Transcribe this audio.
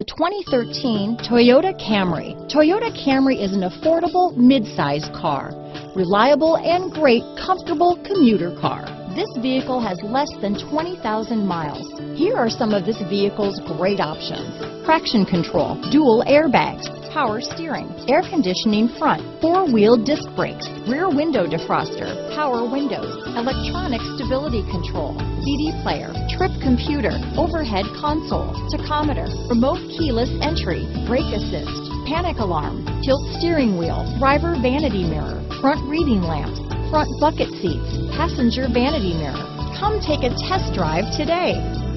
The 2013 Toyota Camry. Toyota Camry is an affordable mid-size car. Reliable and great comfortable commuter car. This vehicle has less than 20,000 miles. Here are some of this vehicle's great options. Traction control, dual airbags, power steering, air conditioning front, four-wheel disc brakes, rear window defroster, power windows, electronic stability control, CD player, trip computer, overhead console, tachometer, remote keyless entry, brake assist, panic alarm, tilt steering wheel, driver vanity mirror, front reading lamps, front bucket seats, passenger vanity mirror. Come take a test drive today.